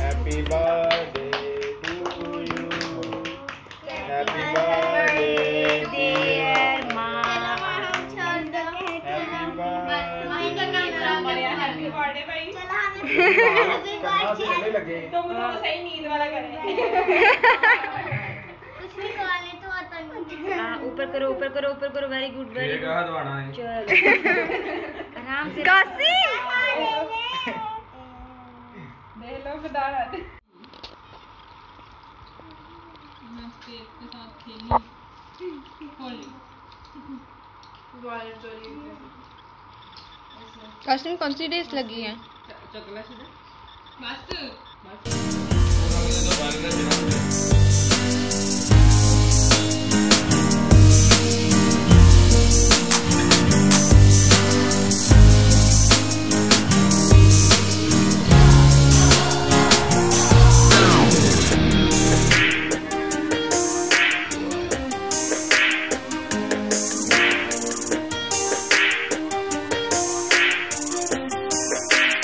Happy birthday to you. Happy birthday, dear Mama. Happy birthday. Happy birthday भाई. करना से लगे. तो मुझे सही नींद वाला करें. ऊपर करो ऊपर करो ऊपर करो वेरी गुड वेरी गुड चलो आराम से काशी आते कौन सी डेज़ लगी है? चकला से बस।